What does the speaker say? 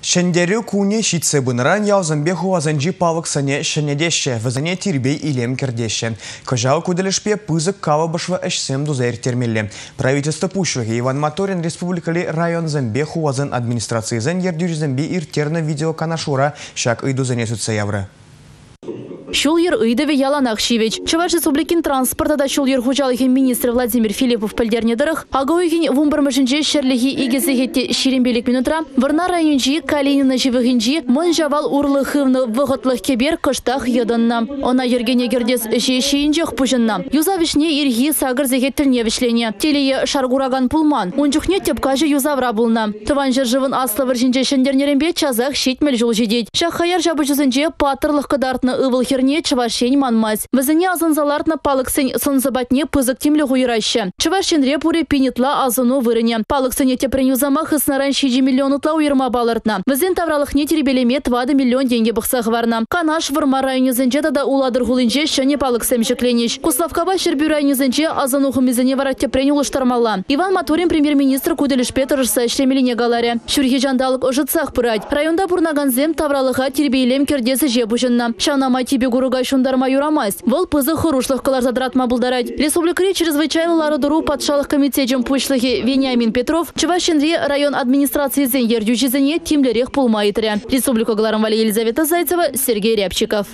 Шендері куне шитсе бұныран яузынбе хуазанжи палық сане шенедеші, візіне тирбей илем кердеші. Кожал куделешпе пызык кава башва әшсем дузайр термелі. Правительство пушвығы Иван Моторин республикали район замбе хуазан администрации зан ердюризембе иртерна видео канашура шак ыйду занесутся явры. Шул ер ыйдыве яланах шивеч. Чаваш республикин транспорта да шул ер хужалыхин министр Владимир Филиппов пілдерне дырых. Агауйгин вумбармышынче шерлихи игесі хетте ширенбелік минутра. Варна районжи Калинина живыхинжи мон жавал урлыхывны вғытлых кебер кыштах йыдынна. Она ергене гердес шешейінжех пужынна. Юзавишне ирги сагыр зехет тілне вишлене. Телее шаргураган пулман. Унчухне тепкажы юзавра булна. Тыван жыржывын аслы варжинче шендернеренбе чазах шитмел жол жедет. Шахаяр жабычызынче патырлық кыдартны ывыл херне чывашень манмаз. Візіне азынзалартна палықсын сынзабатне пызык темлі ғуйрайшы. Чывашенре пуре пинетла азыну вырыне. Палықсыне тепрен юзамах ыснаран 6 миллион утла уйырма балыртна. Візен тавралықне тербелеме 20 миллион деньги бұқсақ варна. Канаш вырма районезінче да уладыр ғулынче шыне палықсым жекленеш. Куславкаба шербю районезінче азыну хумезіне вара тепрен улыштармалла. Иван Матурин премьер-министр куделіш Петр ишлемеліне галаре. Шүрхи жандалық ұжытсақ пырать. Районда бурнаганзем тавралыға тербейлем кердесі жебушынна. Шанама тебе гуруга шундарма юрамась. Вол пызы хурушлых калар задратма булдарать. Республикари чрезвычайлылары дуру патшалық комитетжем пушлығы Вениамин Петров, Чувашинре район администрации зен ердю жизіне тимлерек пулмайытыря. Республика Гларамвали Елизавета Зайцева, Сергей Рябчиков.